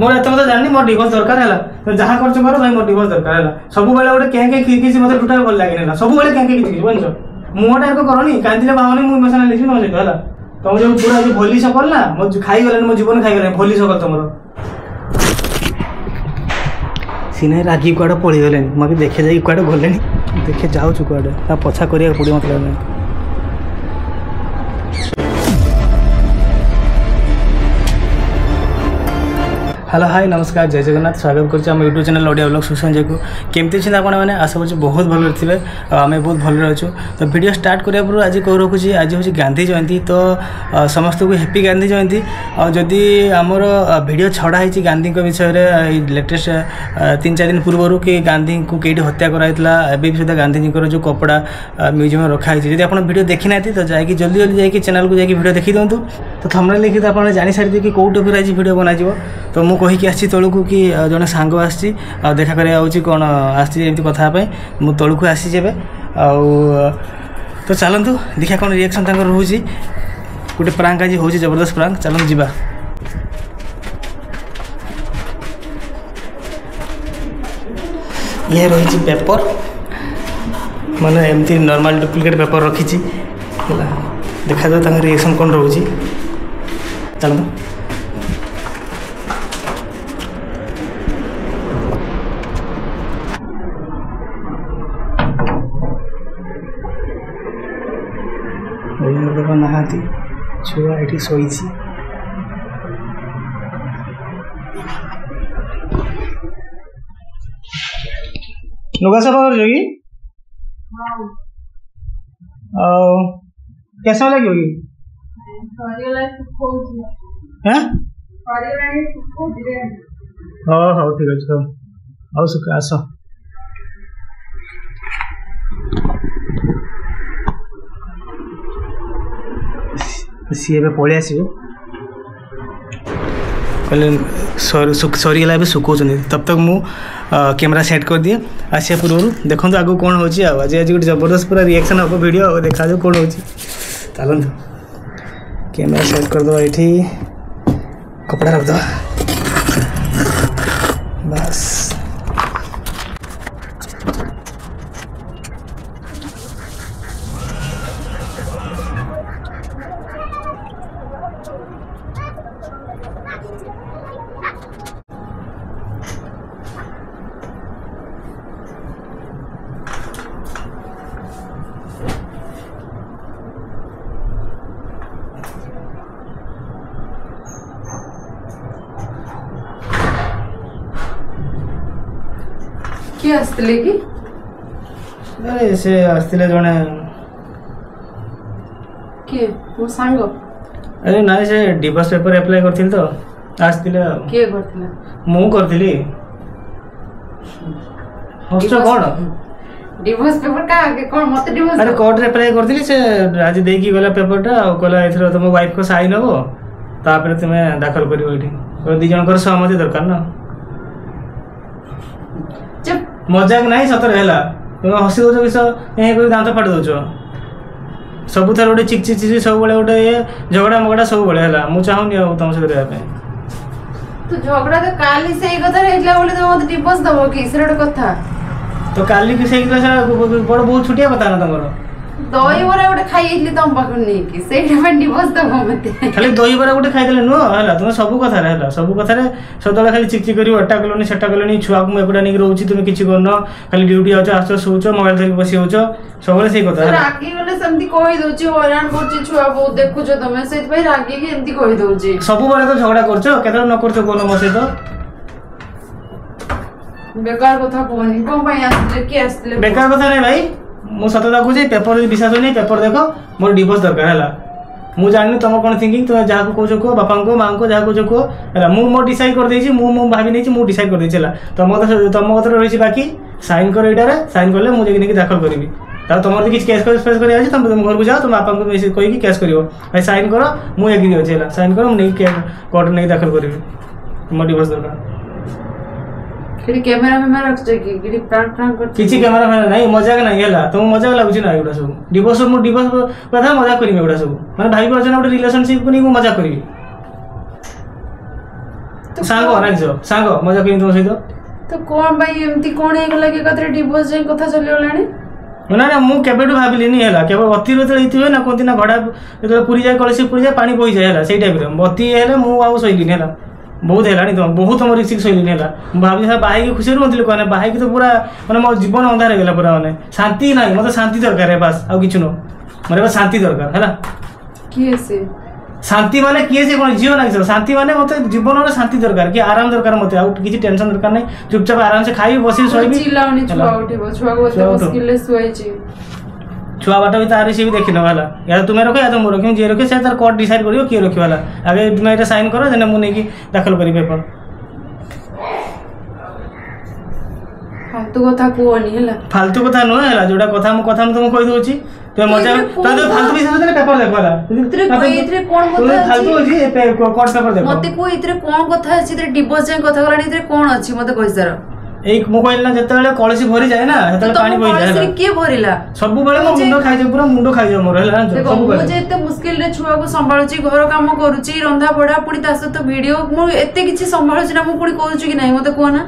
ମୋର ଏତେ କଥା ଜାଣିନି ମୋର ଡିଭୋର୍ସ ଦରକାର ହେଲା ଯାହା କରୁଛ କର ଭାଇ ମୋର ଡିଭୋର୍ସ ଦରକାର ହେଲା ସବୁବେଳେ ଗୋଟେ କେଁ କେଁ ଖିରିକିଛି ମୋତେ ଟୋଟାଲ ଭଲ ଲାଗେନି ହେଲା ସବୁବେଳେ କେଁ କେଁ ଖିରିକିଛି ଜାଣିଛ ମୁହଁଟା ଏକ କରନି କାନ୍ଦିଲେ ଭାବନି ମୁଁ ଇମୋସନାଲ ହେଇଯିବି ତମ ସହିତ ହେଲା ତମ ଯୋଉ ପୁରା ଯୋଉ ଭୋଲି ସକଲ ନା ମୋ ଖାଇଗଲାଣି ମୋ ଜୀବନ ଖାଇଗଲାଣି ଭୋଲି ସକଲ ତମର ସିନା ରାଗି କୁଆଡ଼େ ପଳେଇଗଲେଣି ମୋତେ ଦେଖେ ଯାଇକି କୁଆଡ଼େ ଗଲେଣି ଦେଖେ ଯାଉଛୁ କୁଆଡ଼େ ତା ପଛା କରିବାକୁ ପଡ଼ିବ ମୋତେ হ্যালো হাই নমস্কার জয় জগন্নাথ স্বাগত করছি আমার ইউট্যুব চ্যানেল ওড়িয়া ব্লগ সুসঞ্জয়কু কেমতি অনেক আপনার আশা করছি বহুত ভালো থাকবে আমি বহুত ভালো রয়েছু তো ভিডিও স্টার্ট করা পূর্ব আজ কেউ রাখুছি আজ হচ্ছে গান্ধী জয়ন্তী তো সমস্ত হ্যাপি গান্ধী জয়ন্তী যদি আমার ভিডিও ছড়া হয়েছি গান্ধী বিষয় লেটেস্ট তিন চার দিন পূর্ব কি গান্ধী কেটি হত্যা করা হয়েছিল এবে সুদ্ধা গান্ধীজীকর যে কপড়া মিউজিয়াম রখা হয়েছে যদি আপনার ভিডিও দেখি না তো যাই জলদি জলদি যাই চ্যানেল যাই ভিডিও দেখি দিও তো থমরে লিখি তো আপনার জানি সারিদেবে কি কেউ টপিক আজ ভিডিও বনাযিব তো মু କହିକି ଆସିଛି ତଳକୁ କି ଜଣେ ସାଙ୍ଗ ଆସିଛି ଆଉ ଦେଖା କରିବାକୁ ହେଉଛି କ'ଣ ଆସିଛି ଏମିତି କଥା ହେବା ପାଇଁ ମୁଁ ତଳକୁ ଆସିଛି ଏବେ ଆଉ ତ ଚାଲନ୍ତୁ ଦେଖିବା କ'ଣ ରିଆକ୍ସନ୍ ତାଙ୍କର ରହୁଛି ଗୋଟେ ପ୍ରାଙ୍କ ଆଜି ହେଉଛି ଜବରଦସ୍ତ ପ୍ରାଙ୍କ ଚାଲନ୍ତୁ ଯିବା ଇଏ ରହିଛି ପେପର୍ ମାନେ ଏମିତି ନର୍ମାଲ୍ ଡୁପ୍ଲିକେଟ୍ ପେପର୍ ରଖିଛି ହେଲା ଦେଖାଯାଉ ତାଙ୍କ ରିଆକ୍ସନ୍ କ'ଣ ରହୁଛି ଚାଲନ୍ତୁ ଏଠି ଶୋଇଛି ଲୁଗାସଫା କରୁଛ କି ଆଉ କେତେ ସମୟ ଲାଗିବ କି ହଁ ହଉ ହଉ ଠିକ ଅଛି ହଉ ହଉ ସୁଖ ଆସ सी ए पल सर सुखा तब तक मुझ कैमेरा सेट कर दिए आसिया पूर्व देखो तो आगे कौन हो आज आज गोटे जबरदस्त पूरा रिएक्शन हम भिड देखा कौन हो चल कैमेरा सेट करदे ये कपड़ा रखद बस କିଏ ଆସିଥିଲେ କି ଆରେ ସେ ଆସିଥିଲେ ଜଣେ କିଏ ମୋ ସାଙ୍ଗ ଆରେ ନାଇଁ ସେ ଡିଭୋର୍ସ ପେପର ଆପ୍ଲାଏ କରିଥିଲି ତ ଆସିଥିଲେ ଆଉ କିଏ କରିଥିଲା ମୁଁ କରିଥିଲି ହସ୍ଟ କ'ଣ ଡିଭୋର୍ସ ପେପର କା କ'ଣ ମୋତେ ଡିଭୋର୍ସ ଆରେ କୋର୍ଟରେ ଆପ୍ଲାଏ କରିଥିଲି ସେ ଆଜି ଦେଇକି ଗଲା ପେପରଟା ଆଉ କହିଲା ଏଥିର ତମ ୱାଇଫ୍ଙ୍କ ସାଇ ନେବ ତାପରେ ତୁମେ ଦାଖଲ କରିବ ଏଠି ଦୁଇ ଜଣଙ୍କର ସହମତି ଦରକାର ନା ଚୁପ୍ मजाक ना सतरे है हसी दौ किस दात फाट दौ सब थर गोटे चिक्ची चिची सब गोटे ये झगड़ा मगड़ा सब बड़े मुझे चाहूनी तुम सहित रहा तो झगड़ा तो काली से एक कथा रहला बोले तो मते डिवोर्स दबो कि सेरो कथा तो काली के से कथा बड़ बहुत छुटिया बताना तंगरो ଦହି ବରା ଗୋଟେ ଖାଇଯାଇଥିଲି ତମ ପାଖରୁ ନେଇକି ସେଇଟା ପାଇଁ ଡିଭୋର୍ସ ଦବ ମତେ ଖାଲି ଦହି ବରା ଗୋଟେ ଖାଇଦେଲେ ନୁହଁ ହେଲା ତୁମେ ସବୁ କଥାରେ ହେଲା ସବୁ କଥାରେ ସବୁବେଳେ ଖାଲି ଚିକ୍ ଚିକ୍ କରିବ ଏଟା କଲନି ସେଟା କଲନି ଛୁଆକୁ ମୁଁ ଏପଟେ ନେଇକି ରହୁଛି ତୁମେ କିଛି କରୁନ ଖାଲି ଡ୍ୟୁଟି ଆଉଛ ଆସୁଛ ଶୋଉଛ ମୋବାଇଲ ଧରିକି ବସି ହଉଛ ସବୁବେଳେ ସେଇ କଥା ରାଗିଗଲେ ସେମିତି କହିଦଉଛି ହଇରାଣ କରୁଛି ଛୁଆ ବହୁତ ଦେଖୁଛ ତମେ ସେଥିପାଇଁ ରାଗିକି ଏମିତି କହିଦଉଛି ସବୁବେଳେ ତ ଝଗଡ଼ା କରୁଛ କେତେବେଳେ ନ କରୁଛ କୁହ ମୋ ସହିତ ବେକାର କଥା କୁହନି କଣ ପାଇଁ ଆସିଥିଲେ କିଏ ଆସିଥିଲେ ବେକାର କଥା ନାଇଁ ଭାଇ ମୁଁ ସତ ଡାକୁଛି ପେପର ଯଦି ବିଶ୍ୱାସ ହେଉନି ପେପର ଦେଖ ମୋର ଡିଭୋର୍ସ ଦରକାର ହେଲା ମୁଁ ଜାଣିନି ତୁମ କ'ଣ ଥିଙ୍କିଂ ତୁମେ ଯାହାକୁ କହୁଛ କୁହ ବାପାଙ୍କୁ ମାଆଙ୍କୁ ଯାହା କହୁଛ କୁହ ହେଲା ମୁଁ ମୋ ଡିସାଇଡ଼ କରିଦେଇଛି ମୁଁ ମୁଁ ଭାବି ନେଇଛି ମୁଁ ଡିସାଇଡ଼ କରିଦେଇଛି ହେଲା ତମ ତମ କଥାରେ ରହିଛି ବାକି ସାଇନ୍ କର ଏଇଟାରେ ସାଇନ୍ କଲେ ମୁଁ ଯାଇକି ନେଇକି ଦାଖଲ କରିବି ତାପରେ ତୁମର ଯଦି କିଛି କେସ୍ ଫେସ୍ କରିବା ଅଛି ତୁମେ ତୁମ ଘରକୁ ଯାଅ ତୁମ ବାପାଙ୍କୁ ମେସେଜ୍ କହିକି କେସ୍ କରିବ ଭାଇ ସାଇନ୍ କର ମୁଁ ଏଗ୍ରି ଅଛି ହେଲା ସାଇନ୍ କର ମୁଁ ନେଇକି କୋର୍ଟରେ ନେଇକି ଦାଖଲ କରିବି ମୋ ଡିଭୋର୍ସ ଦରକାର ସେଠି କ୍ୟାମେରା ଫ୍ୟାମେରା ରଖିଛ କି ସେଠି ପ୍ରାଙ୍କ ପ୍ରାଙ୍କ କରୁଛ କିଛି କ୍ୟାମେରା ଫ୍ୟାମେରା ନାହିଁ ମଜାକ ନାହିଁ ହେଲା ତୁମ ମଜାକ ଲାଗୁଛି ନା ଏଗୁଡ଼ା ସବୁ ଡିଭୋର୍ସ ମୁଁ ଡିଭୋର୍ସ କଥା ମଜାକ କରିବି ଏଗୁଡ଼ା ସବୁ ମାନେ ଭାଇ ଭାଉଜନ ଗୋଟେ ରିଲେସନସିପକୁ ନେଇ ମୁଁ ମଜାକ କରିବି ସାଙ୍ଗ ରାଜ୍ୟ ସାଙ୍ଗ ମଜାକ କରିବି ତୁମ ସହିତ ତ କ'ଣ ପାଇଁ ଏମିତି କ'ଣ ହେଇଗଲା କି ଏକାଥରେ ଡିଭୋର୍ସ ଯାଇ କଥା ଚାଲିଗଲାଣି ନା ନା ମୁଁ କେବେଠୁ ଭାବିଲିନି ହେଲା କେବଳ ଅତିରୁ ଯେତେବେଳେ ହେଇଥିବେ ନା କୁହନ୍ତି ନା ଘଡ଼ା ଯେତେବେଳେ ପୁରୀ ଯାଏ କଳସୀ ପୁରୀ ଯାଏ ପାଣି ବୋହିଯାଏ ହେଲା ସେଇ ଟାଇପ୍ରେ ଅତି ହେଲେ ମୁଁ ଆଉ ଶୋଇଲିନି ହେଲା ବହୁତ ହେଲାଣି ତ ବହୁତ ମୋର ରିସିକ୍ ସୋଇଲିନି ହେଲା ମୁଁ ଭାବିଲି ସାର୍ ବାହାରିକି ଖୁସି ରୁହନ୍ତି ଲୋକମାନେ ବାହାରିକି ତ ପୁରା ମାନେ ମୋ ଜୀବନ ଅନ୍ଧାର ହେଇଗଲା ପୁରା ମାନେ ଶାନ୍ତି ନାହିଁ ମୋତେ ଶାନ୍ତି ଦରକାର ବାସ୍ ଆଉ କିଛି ନୁହଁ ମୋର ଏବେ ଶାନ୍ତି ଦରକାର ହେଲା କିଏ ସେ ଶାନ୍ତି ମାନେ କିଏ ସେ କ'ଣ ଝିଅ ନାହିଁ ଶାନ୍ତି ମାନେ ମୋତେ ଜୀବନରେ ଶାନ୍ତି ଦରକାର କି ଆରାମ ଦରକାର ମୋତେ ଆଉ କିଛି ଟେନସନ୍ ଦରକାର ନାହିଁ ଚୁପଚାପ ଆରାମସେ ଖାଇବି ବସିକି ଶୋଇବି ଛୁଆବାଟା ବି ତାରି ସିଏ ବି ଦେଖିନେବା ହେଲା ୟା ତୁମେ ରଖ ୟା ତ ମୁଁ ରଖିବି ଯିଏ ରଖିବ ସେ ତାର କୋର୍ଟ ଡିସାଇଡ଼ କରିବ କିଏ ରଖିବ ହେଲା ଆଗେ ତୁମେ ଏଇଟା ସାଇନ୍ କର ଦେନେ ମୁଁ ନେଇକି ଦାଖଲ କରିବି ପେପର ফালতু কথা কুহনি হেলা ফালতু কথা নয় হেলা যেটা কথা মু কথা মু তুমি কই দউছি তো মজা তো তো ফালতু বিষয় না পেপার দেখো হেলা ইতরে কই ইতরে কোন কথা আছে ফালতু হইছি কোর্ট পেপার দেখো মতে কই ইতরে কোন কথা আছে ইতরে ডিভোর্স যাই কথা গলা ইতরে কোন আছে মতে কই সারা এই মোবাইল না যেতবে কলসি ভরি যায় না সেতবে পানি বই যায় কলসি কি ভরিলা সবুবেলে মো মুন্ড খাই যায় পুরা মুন্ড খাই যায় মোর হেলা সবুবেলে মু যেতে মুশকিল রে ছুয়াকু সম্ভালুচি ঘর কাম করুচি রন্ধা বড়া পুড়ি তা সহ ভিডিও মু এতে কিছু সম্ভালুচি না মু পুড়ি করুচি কি নাই মতে কোনা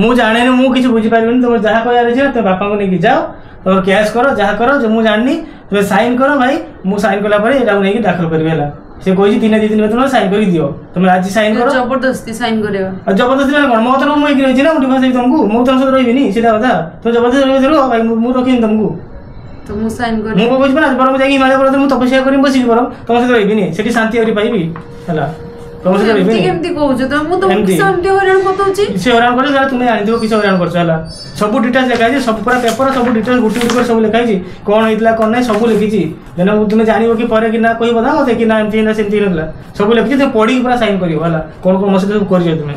মু জানে না মু কিছু বুঝি পারিবেন তোমার যাহা কয়ার আছে তো বাপাঙ্কু নেকি যাও তোর ক্যাশ করো যাহা করো যে মু জাননি তুমি সাইন করো ভাই মু সাইন কলা পরে এটা নেকি দাখল করিবে হেলা সে কইছি তিন দিন বেতন সাইন করি দিও তুমি আজি সাইন করো জবরদস্তি সাইন করিও আর জবরদস্তি মানে কোন মো তো মই কি রইছি না মুটি ভাষা তোমাকু মো তো সহ রইবিনি সেটা কথা তো জবরদস্তি রইবে ধরো ভাই মু রখিন তোমাকু তো মু সাইন করি মু কইছি না বরং যাই হিমালয় পর্বতে মু তপস্যা করি বসি বরং তোমার সাথে রইবিনি সেটি শান্তি আউরি পাইবি হলা ତମ ସହିତ ଏମିତି କେମିତି କହୁଛ ତମେ ମୁଁ ତମକୁ କିଛି ଏମିତି ହଇରାଣ କରିଦଉଛି କିଛି ହଇରାଣ କରିଛ ତାହେଲେ ତୁମେ ଜାଣିଥିବ କିଛି ହଇରାଣ କରିଛ ହେଲା ସବୁ ଡିଟେଲ୍ସ ଲେଖା ହେଇଛି ସବୁ ପୁରା ପେପର ସବୁ ଡିଟେଲ୍ସ ଗୋଟେ ଗୋଟେ କରି ସବୁ ଲେଖା ହେଇଛି କ'ଣ ହେଇଥିଲା କ'ଣ ନାହିଁ ସବୁ ଲେଖିଛି ଦେନ ତୁମେ ଜାଣିବ କି ପରେ କି ନା କହିବ ନା ମୋତେ କି ନା ଏମିତି ହେଇଥିଲା ସେମିତି ହେଇନଥିଲା ସବୁ ଲେଖିଛି ତୁମେ ପଢ଼ିକି ପୁରା ସାଇନ୍ କରିବ ହେଲା କ'ଣ କ'ଣ ମୋ ସହିତ ସବୁ କରିଛ ତୁମେ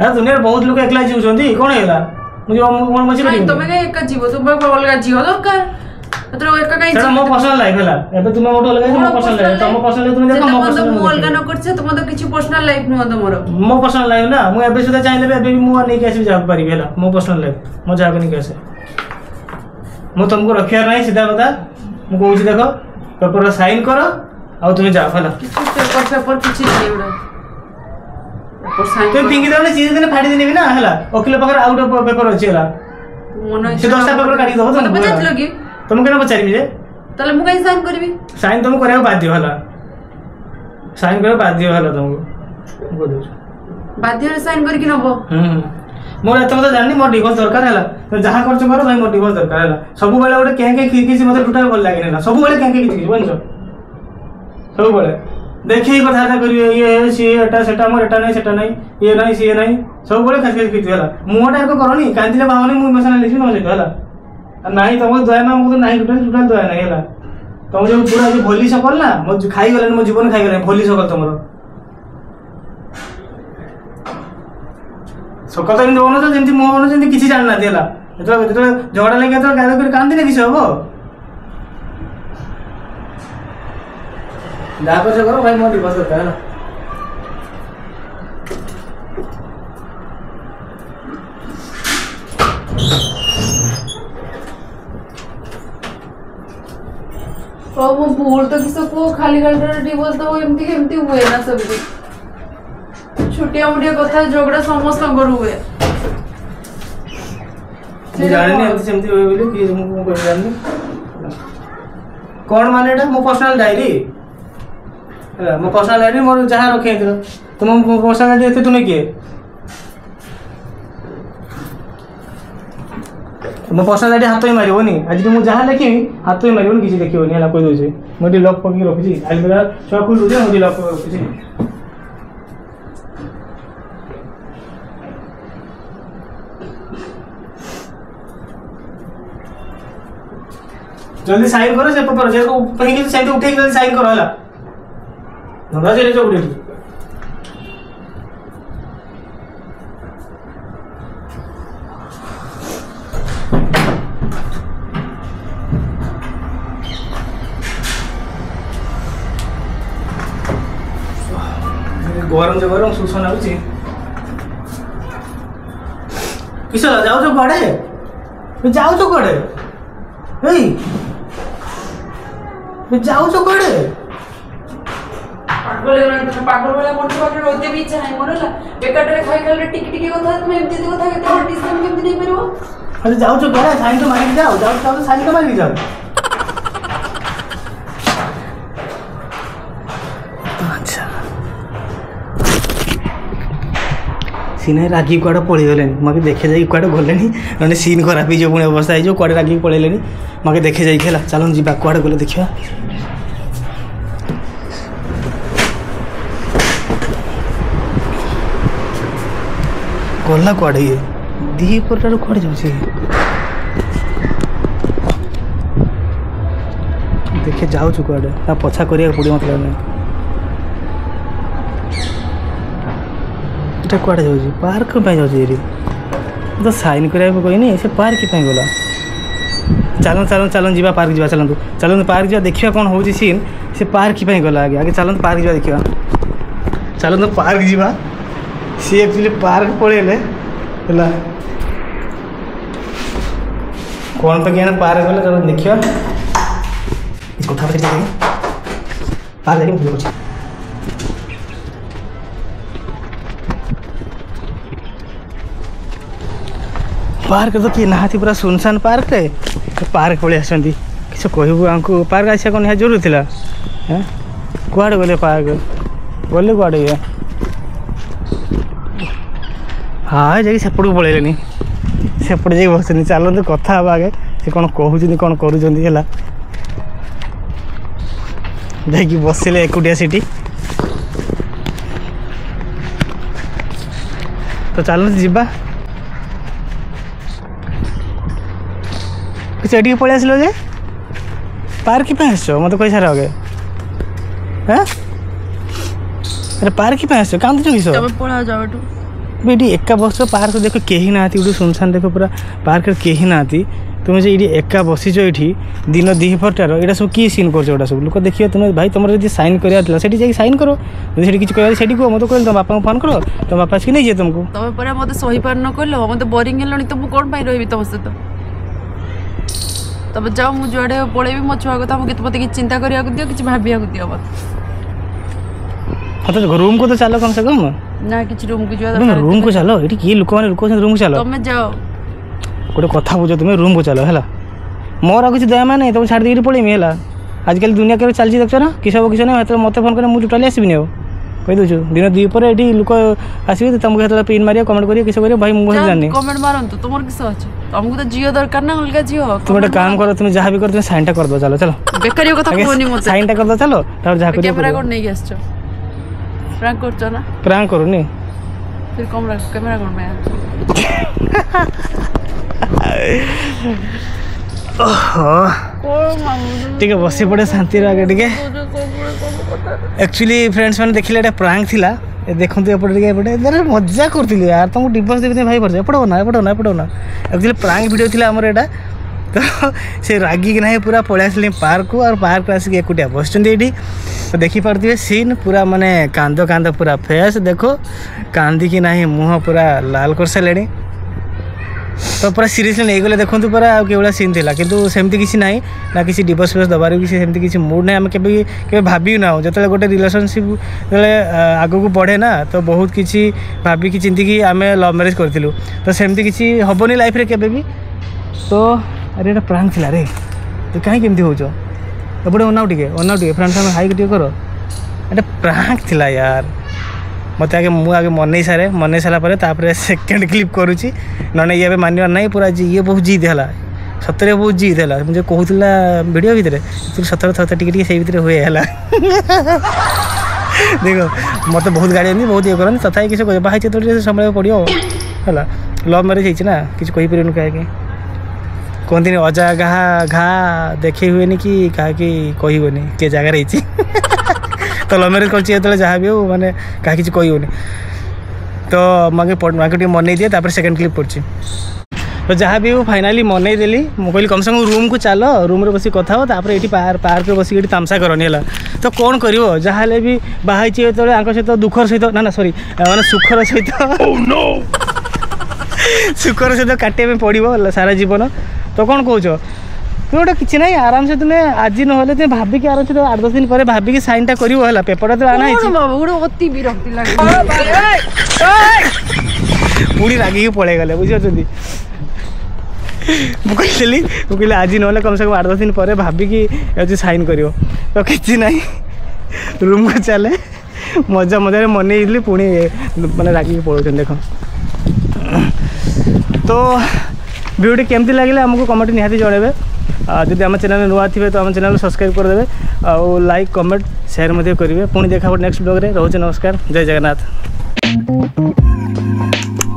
ନା ଦୁନିଆରେ ବହୁତ ଲୋକ ଏକଲା ଜିଉଛନ୍ତି କ'ଣ ହେଇଗଲା ମୁଁ ଯିବ ମୁଁ କ'ଣ ମଝିରେ ତମେ ଏକା ଯିବ ତୁମେ ଅଲଗା ଝିଅ ଦରକାର ମୋ ପସନ୍ଦ ଲାଇଫ ହେଲା ଏବେ ତୁମେ ଗୋଟେ ଅଲଗା ପସନ୍ଦ ଲାଇଫ ତମ ପସନ୍ଦ ଲାଇଫ ତୁମେ ଦେଖ ମୋ ପସନ୍ଦ ମୁଁ ଅଲଗା ନ କରିଛ ତମ ତ କିଛି ପର୍ସନାଲ ଲାଇଫ ନୁହଁ ତମର ମୋ ପସନ୍ଦ ଲାଇଫ ନା ମୁଁ ଏବେ ସୁଦ୍ଧା ଚାହିଁଲେ ଏବେ ବି ମୁଁ ନେଇକି ଆସିବି ଯାହାକୁ ହେଲା ମୋ ପସନ୍ଦ ଲାଇଫ ମୋ ଯାହାକୁ ନେଇକି ଆସେ ମୁଁ ତମକୁ ରଖିବାର ନାହିଁ ସିଧା କଥା ମୁଁ କହୁଛି ଦେଖ ପେପର ସାଇନ କର ଆଉ ତୁମେ ଯାଅ ହେଲା କିଛି ପେପର তুমি পিঙ্কি দেওয়া ଚିନି ଦେଲେ ଫାଟି ଦେବି ନା ହେଲା ଓକିଲ ପାଖରେ ଆଉ ଗୋଟେ ପେପର ଅଛି ହେଲା ସେ ଦଶଟା ପେପର କାଢିକି ଦବ ତମକୁ କେନ ପଚାରିବି ଯେ ତାହେଲେ ମୁଁ କାହିଁ ସାଇନ୍ କରିବି ସାଇନ୍ ତମକୁ କରିବାକୁ ବାଧ୍ୟ ହେଲା ସାଇନ୍ କରିବାକୁ ବାଧ୍ୟ ହେଲା ତମକୁ ବାଧ୍ୟରେ ସାଇନ୍ କରିକି ନବ ମୋର ଏତେ କଥା ଜାଣିନି ମୋର ଡିଭୋର୍ସ ଦରକାର ହେଲା ଯାହା କରୁଛ କର ଭାଇ ମୋର ଡିଭୋର୍ସ ଦରକାର ହେଲା ସବୁବେଳେ ଗୋଟେ କେଁ କେଁ ଖିଚିଛି ମୋତେ ଟୋଟାଲ ଭଲ ଲାଗେନି ହେଲା ସବୁବେଳେ କେଁ କେଁ ଖିଚିଛି ଜାଣିଛ ସବୁବେଳେ দেখেই কথাবার্তা କରିବେ ଇଏ ସିଏ ଏଟା ସେଟା ମୋର ଏଟା ନାହିଁ ସେଟା ନାହିଁ ଇଏ ନାହିଁ ସିଏ ନାହିଁ ସବୁବେଳେ ଖେଚ ଖେଚ ଖେଚ ହେଲା ମୁହଁଟା ଏକ କରନି କାନ୍ଦିଲେ ଭାବନି ମୁଁ ମେସେଜ୍ ଲେଖିବି ତମ ସହିତ ହେଲା ନାହିଁ ତମ ଦୟା ନା ମୋତେ ନାହିଁ ଟୋଟାଲ ଟୋଟାଲ ଦୟା ନାହିଁ ହେଲା ତମ ଯୋଉ ପୁରା ଯୋଉ ଭୋଲି ସକଲ ନା ମୋ ଖାଇଗଲାଣି ମୋ ଜୀବନ ଖାଇଗଲାଣି ଭୋଲି ସକଲ ତମର ସକଲ ତ ଏମିତି ବନଉଛ ଯେମିତି ମୁହଁ ବନଉଛ ଯେମିତି କିଛି ଜାଣିନାହାନ୍ତି ହେଲା ଯେତେବେଳେ ଯେତେବେଳେ ଝଗଡ଼ା ଲାଗି ଯେତେବେଳେ ଗାଧ କରି କାନ୍ଦିଲେ କିଛି ହବ डाइपर तो वो भूल तो किसी तो को खाली घर डिवोर्स तो एमती एमती हुए ना सब भी छुट्टिया उड़िया कथा झगड़ा समस्त घर हुए जाने नहीं हमसे एमती हुए बोले कि हम को जाने कौन माने था मो डायरी ହେଲା ମୋ ପର୍ସନାଲ୍ ଆଇଡ଼ି ମୋର ଯାହା ରଖି ହେଇଥିଲ ତୁମ ପର୍ସନାଲ୍ ଆଇଡ଼ି ଏତେ ତୁମେ କିଏ ମୋ ପର୍ସନାଲ୍ ଆଇଡ଼ି ହାତ ହିଁ ମାରିବନି ଆଜି ମୁଁ ଯାହା ଲେଖିବି ହାତ ହିଁ ମାରିବନି କିଛି ଦେଖିବନି ହେଲା କହିଦେଉଛି ମୁଁ ଏଠି ଲକ୍ ପକେଇକି ରଖିଛି ଆଲମିରା ଛୁଆ ଖୋଲୁଛି ମୁଁ ଲକ୍ ପକେଇ ରଖିଛି जल्दी साइन करो से पेपर जल्दी कहीं ଉଠେଇକି उठे जल्दी साइन करो નોંધાશે ને ચોકડી গরম যে গরম শোষণ হচ্ছে কিশোর যাও তো কড়ে যাও তো কড়ে এই যাও তো কড়ে আচ্ছা। সিনে রাগি কুয়াটা পড়ে গেলেন মাকে দেখে যাই কুয়াটা গলেনি মানে সিন খারাপ হয়ে যাবো অবস্থা হয়ে যাবো কুয়াটা রাগি পড়ে মাকে দেখে যাই খেলা চালুন যা কুয়াড়ে গেলে দেখিবা गला कड़े दीपर ठार देखे जाऊ क्या पछा कर पार्क तो सैन कर पार्क गला चल चल चल जा पार्क जा चलो चलो पार्क जा देखा कौन हो सी पार्क गला आगे आगे चलो पार्क जा देखा चलो पार्क जा सी एक्चुअली पार्क पड़े कौन पे क्या पार्क गल देख पार्क तो किए ना पूरा सुनसान पार्क है तो पार्क पल आस कहू पार्क आसा कौन निरूरी था हाँ? कड़े गले पार्क गले कड़े ହଁ ଯାଇକି ସେପଟକୁ ପଳେଇଲେନି ସେପଟେ ଯାଇକି ବସିଛନ୍ତି ଚାଲନ୍ତୁ କଥା ହେବା ଆଗେ ସେ କ'ଣ କହୁଛନ୍ତି କ'ଣ କରୁଛନ୍ତି ହେଲା ଯାଇକି ବସିଲେ ଏକୁଟିଆ ସେଠି ତ ଚାଲନ୍ତୁ ଯିବା ସେଠିକି ପଳେଇ ଆସିଲ ଯେ ପାର୍କ ପାଇଁ ଆସିଛ ମୋତେ କହିସାର ଆଗେ হ্যাঁ ପାର୍କ কি ଆସିଛ କାନ୍ଦୁଛ কিসব পড়া যাও একটু ବି ଏଠି ଏକା ବସିଛ ପାର୍କ ଦେଖ କେହି ନାହାନ୍ତି ଗୋଟେ ଶୁନଶାନ ଦେଖ ପୁରା ପାର୍କରେ କେହି ନାହାନ୍ତି ତୁମେ ଯେ ଏଠି ଏକା ବସିଛ ଏଠି ଦିନ ଦ୍ୱିପହରଟାର ଏଇଟା ସବୁ କିଏ ସିନ୍ କରୁଛ ଏଇଟା ସବୁ ଲୋକ ଦେଖିବ ତୁମେ ଭାଇ ତୁମର ଯଦି ସାଇନ୍ କରିବାର ଥିଲା ସେଠି ଯାଇକି ସାଇନ୍ କର ଯଦି ସେଠି କିଛି କହିବାର ସେଠି କୁହ ମୋତେ କହିଲେ ତୁମ ବାପାଙ୍କୁ ଫୋନ୍ କର ତୁମ ବାପା ଆସିକି ନେଇଯିବେ ତୁମକୁ ତୁମେ ପରା ମୋତେ ସହିପାରୁନ କହିଲ ମୋତେ ବୋରିଂ ହେଲାଣି ତ ମୁଁ କ'ଣ ପାଇଁ ରହିବି ତୁମ ସହିତ ତମେ ଯାଅ ମୁଁ ଯୁଆଡ଼େ ପଳେଇବି ମୋ ଛୁଆ କଥା ମୁଁ ମୋତେ କିଛି ଚିନ୍ତା କରିବାକୁ ଦିଅ କିଛି ଭାବିବାକୁ ଦିଅ ମୋତେ हाँ तो रूम को तो चलो कम से कम ना किसी रूम को जाओ तुम रूम को चलो ये किए लोक मैंने रुको रूम को चलो तुम जाओ गोटे कथा बुझ तुम रूम को चलो है मोर आगे दया मैं नहीं तुम छाड़ देखिए पड़ेमी है आजकल दुनिया के चलती देख ना किस हम किस ना मत फोन करें मुझे टोटाली आसबि नहीं কইদুছু দিন দুই পরে এটি লোক আসবে তোমাকে সেটা পিন মারিয়া কমেন্ট করিয়া কিছু করিয়া ভাই মু জানি কমেন্ট মারন্তু তোমার কিছু আছে তোমাকে তো জিও দরকার না অলগা জিও তুমি একটা কাম করো তুমি যাহা বি করো তুমি সাইনটা করে দাও চলো চলো বেকারিও কথা কোনি মতে সাইনটা করে দাও চলো তারপর যাহা করিয়া ক্যামেরা কোড নিয়ে আসছো प्रैंक करছ না প্র্যাঙ্ক बस पड़े शांति आगे एक्चुअली फ्रेंड्स मैंने देखे प्रांग था देखते मजा करती यार तुम डिफरेंस देखते भाई पड़े एपड़ो ना एपड़ो ना एपड़ो ना एक्चुअली प्रांग भिडियो थी यहाँ ତ ସେ ରାଗିକି ନାହିଁ ପୁରା ପଳେଇ ଆସିଲେ ପାର୍କକୁ ଆଉ ପାର୍କକୁ ଆସିକି ଏକୁଟିଆ ବସିଛନ୍ତି ଏଇଠି ତ ଦେଖିପାରୁଥିବେ ସିନ୍ ପୁରା ମାନେ କାନ୍ଦ କାନ୍ଦ ପୁରା ଫେସ୍ ଦେଖ କାନ୍ଦିକି ନାହିଁ ମୁହଁ ପୁରା ଲାଲ କରିସାରିଲେଣି ତ ପୁରା ସିରିୟସଲି ନେଇଗଲେ ଦେଖନ୍ତୁ ପୁରା ଆଉ କେଉଁଭଳିଆ ସିନ୍ ଥିଲା କିନ୍ତୁ ସେମିତି କିଛି ନାହିଁ ନା କିଛି ଡିଭୋର୍ସ ଫିଭୋର୍ସ ଦେବାର କିଛି ସେମିତି କିଛି ମୁଡ୍ ନାହିଁ ଆମେ କେବେ କେବେ ଭାବି ନାହୁଁ ଯେତେବେଳେ ଗୋଟେ ରିଲେସନସିପ୍ ଯେତେବେଳେ ଆଗକୁ ବଢ଼େ ନା ତ ବହୁତ କିଛି ଭାବିକି ଚିନ୍ତିକି ଆମେ ଲଭ୍ ମ୍ୟାରେଜ୍ କରିଥିଲୁ ତ ସେମିତି କିଛି ହେବନି ଲାଇଫ୍ରେ କେବେ ବି ତ ଆରେ ଏଇଟା ପ୍ରାଙ୍କ୍ ଥିଲା ରେ ତୁ କାହିଁକି ଏମିତି ହେଉଛ ଏପଟେ ଅନାଉ ଟିକେ ଅନାଉ ଟିକେ ଫ୍ରେଣ୍ଡ ତମେ ହାଇକ୍ ଟିକେ କର ଏଇଟା ପ୍ରାଙ୍କ୍ ଥିଲା ୟାର ମୋତେ ଆଗେ ମୁଁ ଆଗେ ମନେଇ ସାରେ ମନେଇ ସାରିଲା ପରେ ତାପରେ ସେକେଣ୍ଡ କ୍ଲିପ୍ କରୁଛି ନହେଲେ ଇଏ ଏବେ ମାନିବାର ନାହିଁ ପୁରା ଇଏ ବହୁତ ଜିଦ୍ ହେଲା ସତରେ ବହୁତ ଜିଦ୍ ହେଲା ମୁଁ ଯେଉଁ କହୁଥିଲା ଭିଡ଼ିଓ ଭିତରେ ସତରେ ସତରେ ଟିକେ ଟିକେ ସେଇ ଭିତରେ ହୁଏ ହେଲା ଦେଖ ମୋତେ ବହୁତ ଗାଳି ଏମିତି ବହୁତ ଇଏ କରନ୍ତି ତଥାପି କିଛି କହିବ ବାହା ହେଇଛି ତ ଟିକେ ସମୟ ପଡ଼ିବ ହେଲା ଲଭ୍ ମ୍ୟାରେଜ୍ ହେଇଛି ନା କିଛି କହିପାରିବନି କାହିଁକି କୁହନ୍ତିନି ଅଜା ଘା ଘା ଦେଖେଇ ହୁଏନି କି କାହାକି କହି ହୁଏନି କିଏ ଜାଗାରେ ହେଇଛି ତ ଲଭ୍ ମ୍ୟାରେଜ୍ କରିଛି ଯେତେବେଳେ ଯାହା ବି ହଉ ମାନେ କାହା କିଛି କହି ହେଉନି ତ ମାଗେ ମାଗେ ଟିକେ ମନେଇ ଦିଏ ତାପରେ ସେକେଣ୍ଡ କ୍ଲିପ୍ ପଡ଼ୁଛି ତ ଯାହା ବି ହଉ ଫାଇନାଲି ମନେଇ ଦେଲି ମୁଁ କହିଲି କମ୍ ସେ କମ୍ ରୁମ୍କୁ ଚାଲ ରୁମ୍ରେ ବସିକି କଥା ହୁଅ ତାପରେ ଏଠି ପାର୍କରେ ବସିକି ଏଠି ତାମସା କରନି ହେଲା ତ କ'ଣ କରିବ ଯାହା ହେଲେ ବି ବାହା ହେଇଛି ଯେତେବେଳେ ଆଙ୍କ ସହିତ ଦୁଃଖର ସହିତ ନା ନା ସରି ମାନେ ସୁଖର ସହିତ ସୁଖର ସହିତ କାଟିବା ପାଇଁ ପଡ଼ିବ ସାରା ଜୀବନ ତ କ'ଣ କହୁଛ তুমি ওটা কিছু নাই আরামসে তুমি আজি নহলে তুমি ভাবিকি আরামসে আট দশ দিন পরে ভাবিকি সাইনটা করিব হলা পেপারটা তো আনা হয়েছে ওটা অতি বিরক্তি লাগে পুড়ি রাগিকি পড়ে গেলে বুঝিপারছি ମୁଁ କହିଥିଲି ମୁଁ କହିଲି ଆଜି ନହେଲେ କମ୍ ସେ କମ୍ ଆଠ ଦଶ ଦିନ ପରେ ଭାବିକି ହେଉଛି ସାଇନ୍ କରିବ ତ କିଛି ନାହିଁ ରୁମ୍କୁ ଚାଲେ ମଜା ମଜାରେ ମନେଇଥିଲି ପୁଣି ମାନେ ରାଗିକି ପଳାଉଛନ୍ତି ଦେଖ ତ ভিডিওটি কেমতি লাগলে আমাকে কমেন্টে নিহতি জনাইবে যদি আমার চ্যানেল নূয়া থাকবে তো আমার চ্যানেল সবসক্রাইব করে আও লাইক কমেন্ট সেয়ার মধ্যে করবে পুঁ দেখা নেক্সট ব্লগরে রয়েছে নমস্কার জয় জগন্নাথ